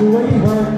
Believer